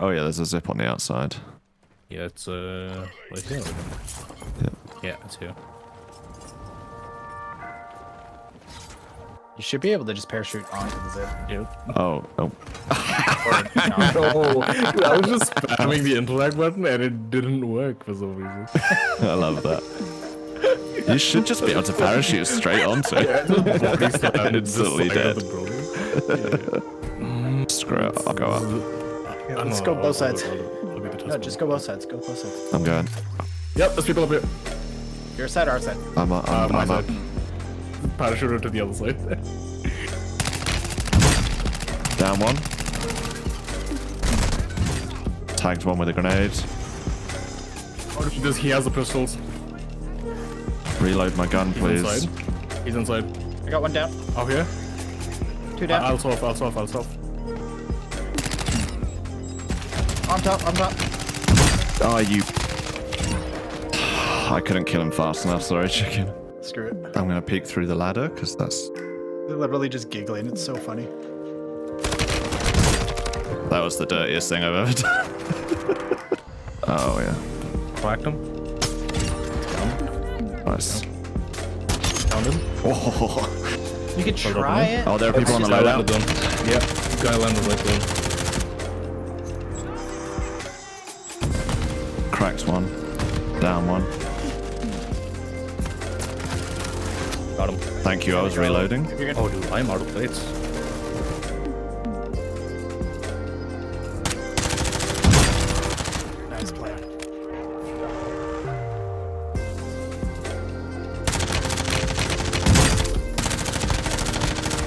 Oh yeah, there's a zip on the outside. Yeah, it's uh right here. Yeah. Yeah, it's here. You should be able to just parachute onto the zip. Yeah. Oh, oh. Or, no. No, I was just spamming the interact button and it didn't work for some reason. I love that. You should just be able to parachute straight onto it. Body slam Instantly the dead. of the. Screw it, I'll go up. Yeah, let's don't go know, both I'll- sides. I'll- I'll be No, just go both sides. Go both sides. I'm going. Yep, there's people up here. Your side, our side. I'm, up- Uh, I'm, my I'm up. side. Parachuter to the other side. Down one. Tagged one with a grenade. He does- he has the pistols. Reload my gun, He's please. inside. He's inside. I got one down. Oh, here? Two down. I'll solve, I'll solve, I'll solve. On top. On top. Oh, you. I couldn't kill him fast enough, sorry, chicken. Screw it. I'm gonna peek through the ladder, because that's. They're literally just giggling. It's so funny. That was the dirtiest thing I've ever done. oh, yeah. Cracked him. Nice. Found him. Oh, You could Hold on, try man. it. oh there are people on the Guy loadout. Yeah, guy landed right down. Cracked one. Down one. Got him. Thank you, I was reloading. If you're gonna- Oh, dude, I'm out of plates. Nice play.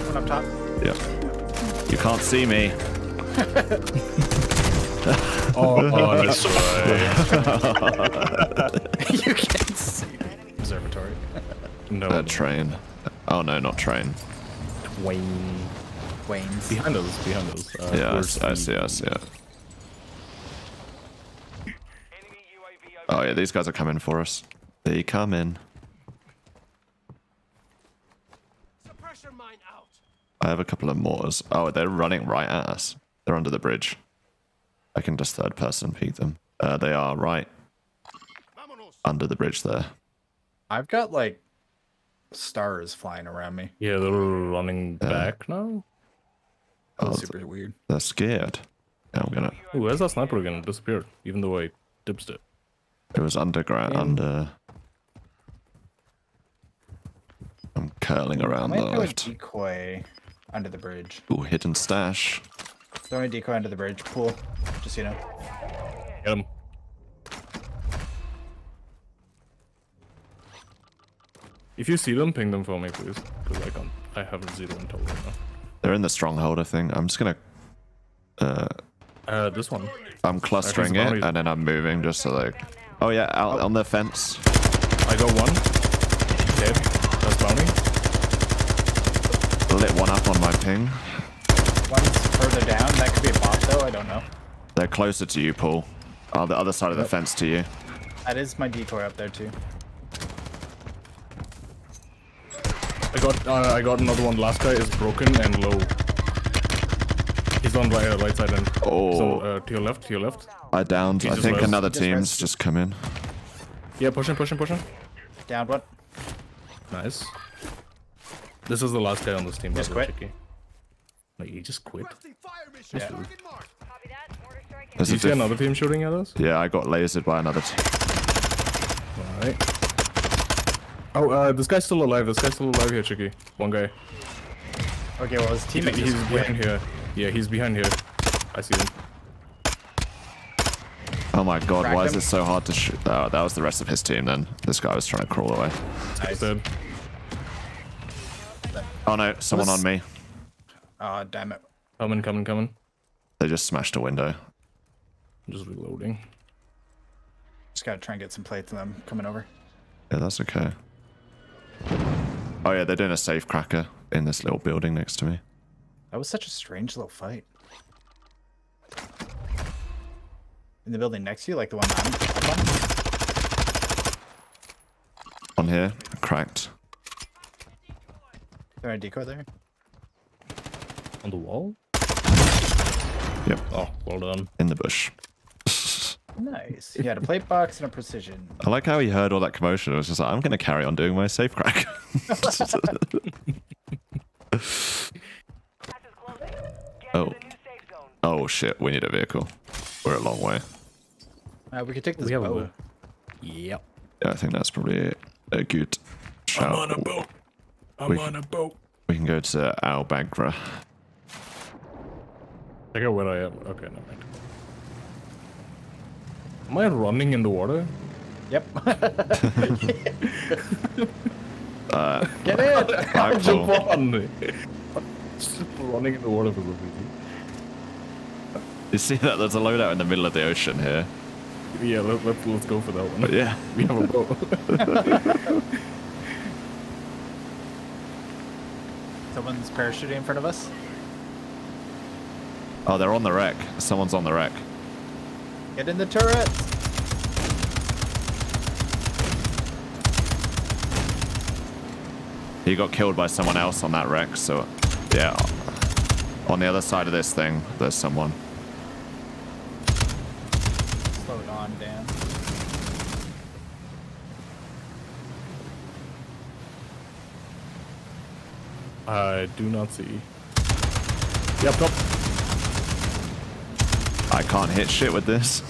One up top. Yeah. You can't see me. Oh, oh that's right. you can't see. Observatory. No, Uh, train. Oh no, not train. Wayne. Wayne's. Behind us, behind us. Uh, Yeah, I see, I see, I see it. Oh yeah, these guys are coming for us. They come in. Suppressor mine out. I have a couple of mortars. Oh, they're running right at us. They're under the bridge. I can just third person peek them. Uh, they are right under the bridge there. I've got like stars flying around me. Yeah, they're running back now. Oh, That's super weird. they're scared. Yeah, I'm gonna. Ooh, where's that sniper again? It disappeared, even though I dipsed it. It was underground. Under. I'm curling I around might the throw a left. decoy under the bridge. Ooh, hidden stash. Throwing a decoy under the bridge. Pool. Just so you know. Get him. If you see them, ping them for me, please. Because I can't. I haven't zero until right now. They're in the stronghold, I think. I'm just gonna. Uh, Uh, this one. I'm clustering There's it bounties. and then I'm moving just so like. Oh yeah, out on the fence. I got one. Dead. That's bounty. Lit one up on my ping. One's further down. That could be a bot though. I don't know. They're closer to you, Paul. On the other side of the fence to you. That is my decoy up there too. I got. Uh, I got another one. Last guy is broken and low. He's on right, uh, right side end. Oh. So uh, to your left. To your left. I downed. He I think rose. another He just team's rose. just come in. Yeah, pushing, pushing, pushing. Down what? Nice. This is the last guy on this team. by Just quit? Chicky. No, he just quit. Requesting fire mission. Yeah. Copy that. Mortar strike There's Do you see another team shooting at us? yeah, I got lasered by another team. Alright. Oh, uh, this guy's still alive. This guy's still alive here, Chicky. One guy. Okay, well his He- teammate he's just behind here. Yeah, he's behind here. I see him. Oh my god, Crack why is him. it so hard to shoot? Oh, that was the rest of his team then. This guy was trying to crawl away. Nice. Oh no, someone Was- on me. Aw, damn it. Coming, coming, coming. They just smashed a window. Just reloading. Just gotta try and get some plates and them coming over. Yeah, that's okay. Oh yeah, they're doing a safe cracker in this little building next to me. That was such a strange little fight. In the building next to you, like the one I'm on? On here, cracked. Is there a decoy there? On the wall? Yep, Oh, well done. in the bush. Nice. You had a plate box and a precision. I like how he heard all that commotion. I was just like, I'm going to carry on doing my safe crack. oh. Oh shit, we need a vehicle. We're a long way. Uh, we could take this We boat. boat. Yep. Yeah, I think that's probably a good shout. I'm on a boat. I'm We- on a boat. We can go to Al Bagra. Check out where I am. Okay, never mind. Am I running in the water? Yep. Uh, Get in. Jump Axel, on! Just running in the water for some reason. you see that? There's a loadout in the middle of the ocean here. Yeah, let, let, let's go for that one. Yeah. We have a boat. Someone's parachuting in front of us. Oh, they're on the wreck. Someone's on the wreck. Get in the turret. He got killed by someone else on that wreck, so yeah. On the other side of this thing, there's someone. Slow it on, Dan. I do not see. Yep, top. I can't hit shit with this.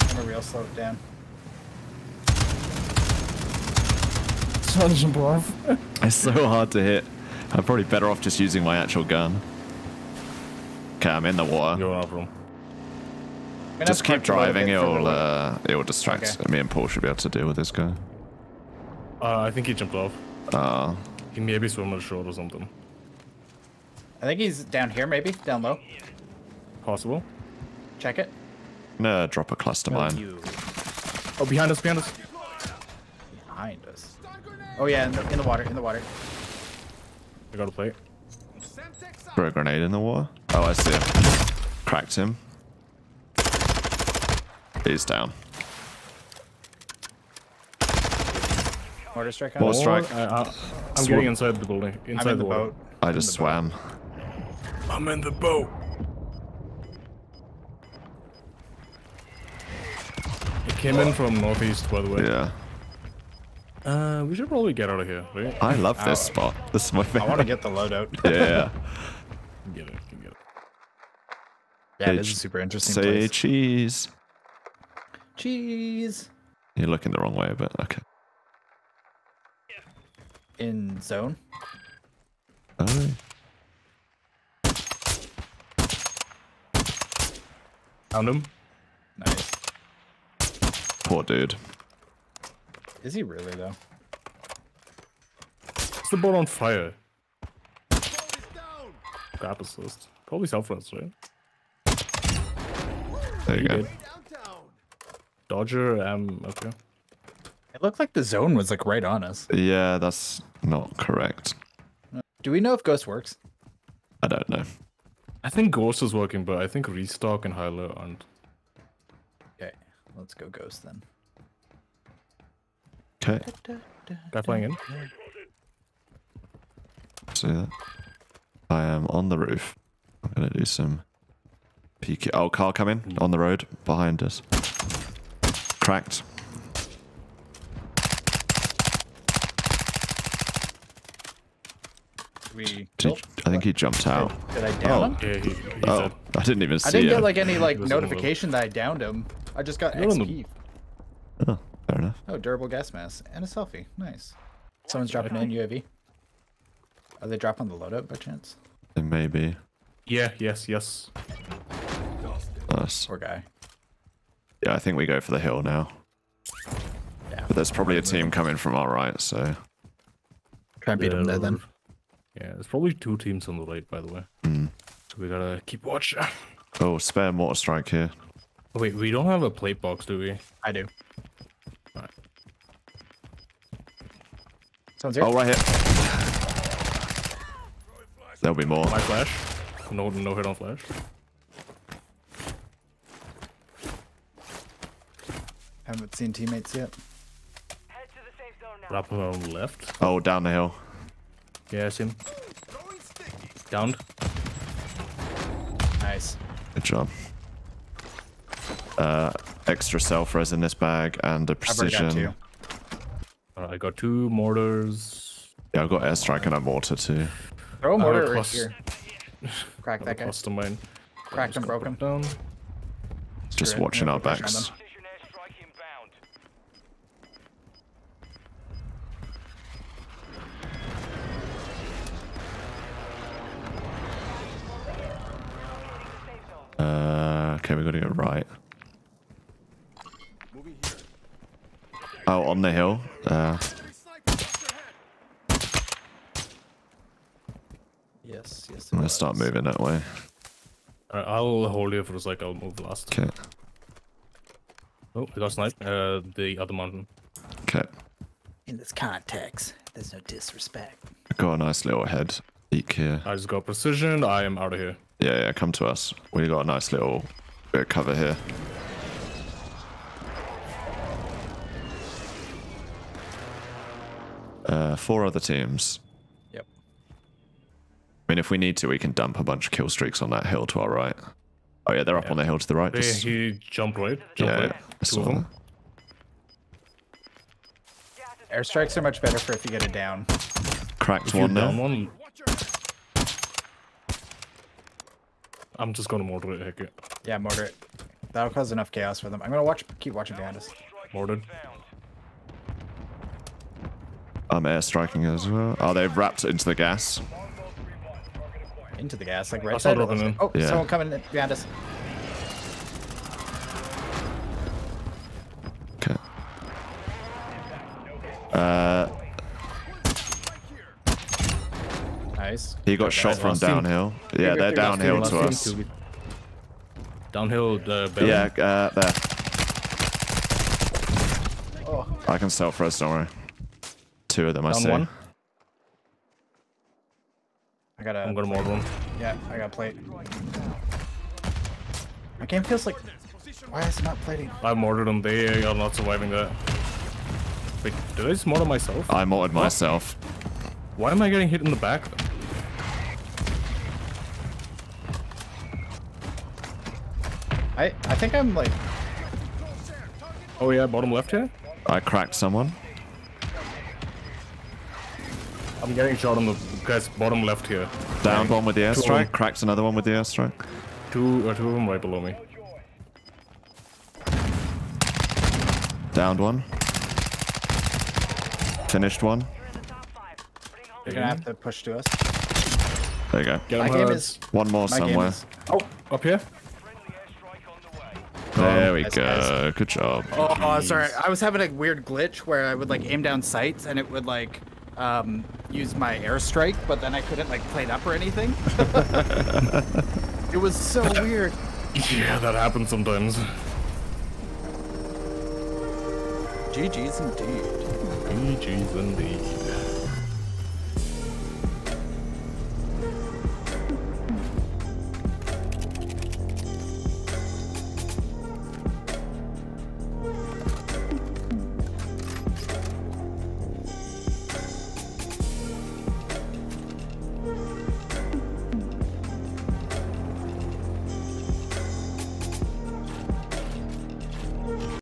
I'm gonna real slow it down. Sun jump off. It's so hard to hit. I'm probably better off just using my actual gun. Okay, I'm in the water. Go off room. Gonna Just keep park the boat a driving. It'll uh, it'll distract Okay. me and Paul should be able to deal with this guy. Uh, I think he jumped off. Uh, He maybe swam ashore or something. I think he's down here, maybe down low. Possible. Check it. no, drop a cluster mine. You Oh, behind us, behind us. behind us. Oh yeah, in the, in the water, in the water. I got a plate. Throw a grenade in the water. Oh, I see him. Cracked him. He's down. Mortar strike on More us. strike. I, I, uh, uh, I'm Swim. getting inside the building. Inside I'm in the water. boat. I just swam. I'm in the boat. Came in from northeast, by the way. Yeah. Uh, we should probably get out of here, right? I love this Ow. spot. This is my favorite. I want to get the loadout. Yeah. Get it, can get it. yeah, it Hey, a super interesting Say place. cheese. Cheese You're looking the wrong way, but okay. in zone. Oh. Found him. Nice. Poor dude. Is he really though? It's the boat on fire. Boat is down. Grab assist. Probably self-res, right? There you He go. did. Downtown. Dodger, um, okay. It looked like the zone was like right on us. Yeah, that's not correct. Do we know if Ghost works? I don't know. I think Ghost is working, but I think Restock and High Alert aren't. Okay, let's go Ghost then. Okay. Guy flying in. See that? I am on the roof. I'm gonna do some peek. Oh, car coming hmm. on the road behind us. Cracked. We. Did. I think he jumped out. Did I oh. down Oh. him? Yeah, he, he's Oh, dead. I didn't even see him. I didn't him. get like any like He was on the road. notification that I downed him. I just got You're on the- XP. Oh, fair enough. Oh, durable gas mask and a selfie. Nice. Someone's dropping in UAV. Are they dropping the loadout by chance? It may be. Yeah, yes, yes. Nice. Poor guy. Yeah, I think we go for the hill now. Yeah. But there's probably a team coming from our right, so Try and beat him there then. Yeah, there's probably two teams on the right, by the way. Hmm. So we gotta keep watch. oh, spare mortar strike here. Oh, wait, we don't have a plate box, do we? I do. Alright. Someone's here. Oh, right here. There'll be more. My flash. No, no hit on flash. Haven't seen teammates yet. Head to the safe zone now. Wrap him on left. Oh, down the hill. Yeah, it's him. Throwing sticky. Downed. Good job. Uh, extra self res in this bag and a I've already got precision. two. Uh, I got two mortars. Yeah, I've got airstrike and a mortar too. Throw a mortar right plus- here. Crack that guy. Custom mine. Cracked him, broke him. Down. Just Screw it, watching I'm our gonna push on backs. them. Precision airstrike inbound. Uh, okay, we gotta go right. Oh, on the hill. Uh, Yes, yes. I'm gonna start moving that way. Alright, I'll hold you for a sec. I'll move last. Okay. Oh, I got sniped. Uh, the other mountain. Okay. In this context, there's no disrespect. Got a nice little head peek here. I just got precision. I am out of here. Yeah, yeah, come to us. We got a nice little bit of cover here. Uh, four other teams. Yep. I mean, if we need to, we can dump a bunch of kill streaks on that hill to our right. Oh yeah, they're up on the hill to the right. Hey, Just, he jumped right. Jumped yeah, right. I Two saw of them. that. Airstrikes are much better for if you get it down. Cracked If one down there. one. I'm just gonna mortar it. Heck it. Yeah, mortar it. That'll cause enough chaos for them. I'm gonna watch, keep watching behind us. Mortared. I'm airstriking as well. Oh, they've wrapped into the gas. Into the gas, like right I saw side. dropping. Oh, Yeah. someone coming behind us. Okay. Uh, Nice. he got shot from last team. downhill. Yeah, they're downhill to us. to Downhill. The belly. Yeah, uh, there. Oh, I can self res, don't worry. Two of them I Down see. one. I got a. I'm gonna mortar one. Yeah, I got a plate. My game feels like. Why is it not plating? I mortared them. They uh, are not surviving that. Wait, did I just mortar myself? I mortared myself. Why am I getting hit in the back? I I think I'm like. Oh yeah, bottom left here. I cracked someone. I'm getting shot on the guys bottom left here. Downed one with the airstrike. Cracks another one with the airstrike. Two, uh, two of them right below me. Downed one. Finished one. You're gonna have to push to us. There you go. Get My game hard. is. One more My somewhere. is. Oh, up here. There we Nice, go. guys. Good job. Oh, oh, sorry. I was having a weird glitch where I would like aim down sights and it would like um, use my airstrike, but then I couldn't like plate up or anything. it was so weird. Yeah, that happens sometimes. GG's indeed. GG's indeed.